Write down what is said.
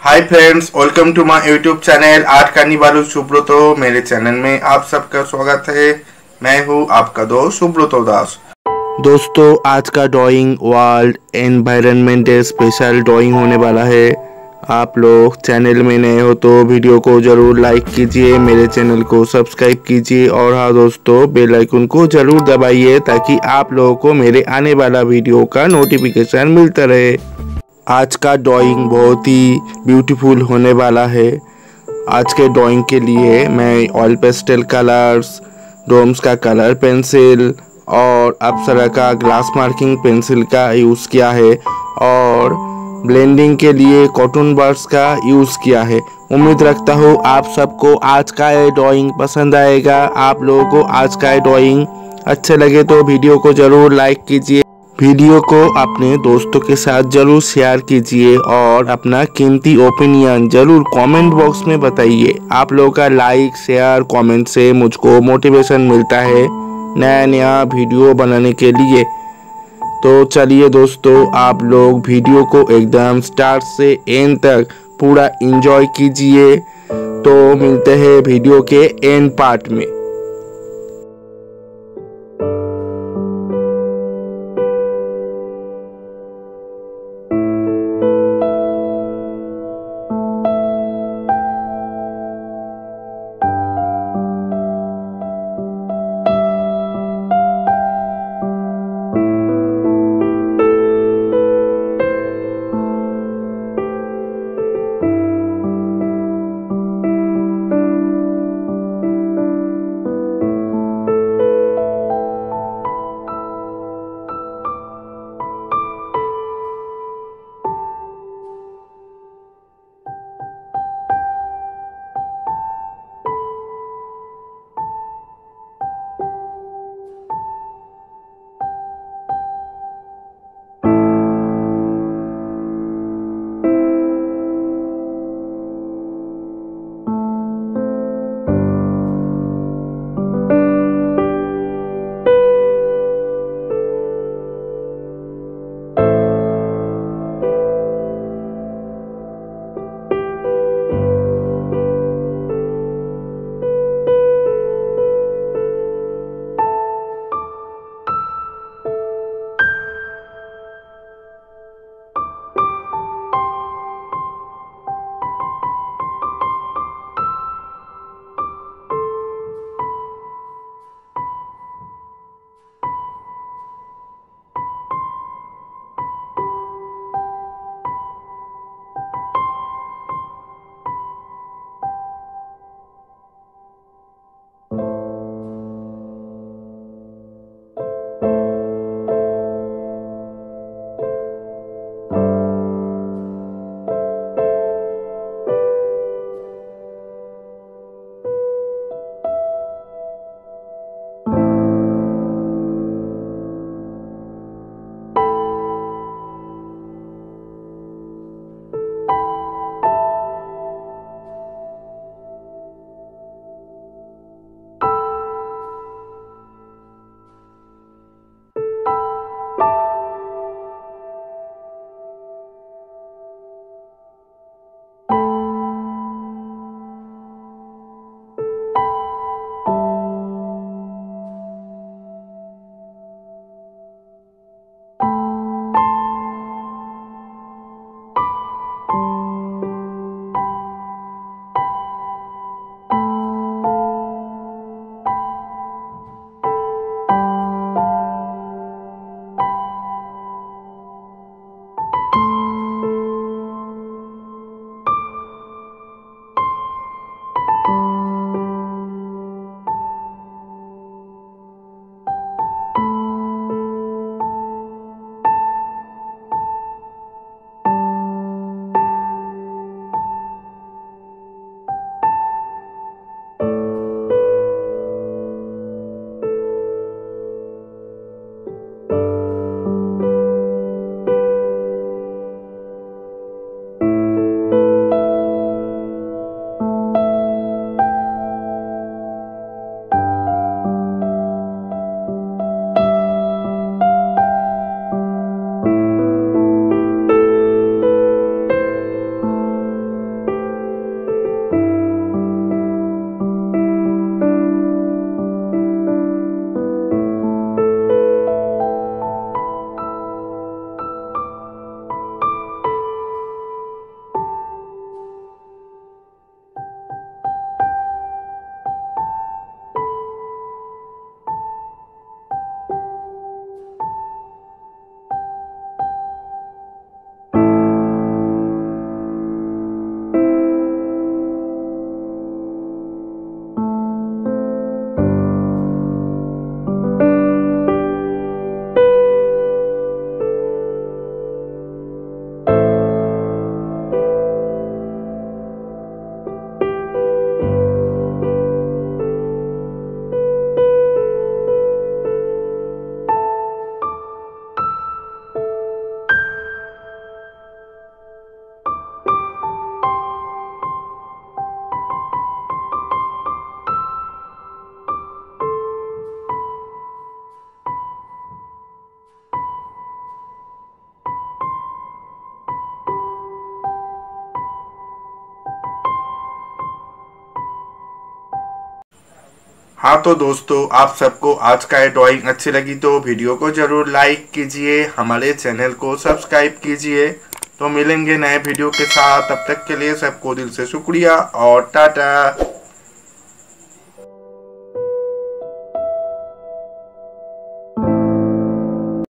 Friends welcome to my YouTube channel art करनी वालू सुब्रतो, मेरे चैनल में आप सबका स्वागत है। मैं हूँ आपका दोस्त सुब्रतो दास। दोस्तों, आज का drawing world environment day special drawing होने वाला है। आप लोग चैनल में नए हो तो वीडियो को ज़रूर लाइक कीजिए, मेरे चैनल को सब्सक्राइब कीजिए और हाँ दोस्तों बेल आइकन को ज़रूर दबाइए ताकि आप लोगों को मेरे आने वाला वीडियो का नोटिफिकेशन मिलता रहे। आज का ड्राइंग बहुत ही ब्यूटीफुल होने वाला है। आज के ड्राइंग के लिए मैं ऑयल पेस्टल कलर्स डोम्स का कलर पेंसिल और अप्सरा का ग्लास मार्किंग पेंसिल का यूज़ किया है और ब्लेंडिंग के लिए कॉटन बर्ड्स का यूज़ किया है। उम्मीद रखता हूँ आप सबको आज का ये ड्राइंग पसंद आएगा। आप लोगों को आज का ये ड्राइंग अच्छे लगे तो वीडियो को ज़रूर लाइक कीजिए। वीडियो को अपने दोस्तों के साथ ज़रूर शेयर कीजिए और अपना कीमती ओपिनियन ज़रूर कमेंट बॉक्स में बताइए। आप लोगों का लाइक शेयर कमेंट से मुझको मोटिवेशन मिलता है नया नया वीडियो बनाने के लिए। तो चलिए दोस्तों, आप लोग वीडियो को एकदम स्टार्ट से एंड तक पूरा एंजॉय कीजिए। तो मिलते हैं वीडियो के एंड पार्ट में। हाँ तो दोस्तों, आप सबको आज का ये ड्राइंग अच्छी लगी तो वीडियो को ज़रूर लाइक कीजिए, हमारे चैनल को सब्सक्राइब कीजिए। तो मिलेंगे नए वीडियो के साथ, तब तक के लिए सबको दिल से शुक्रिया और टाटा।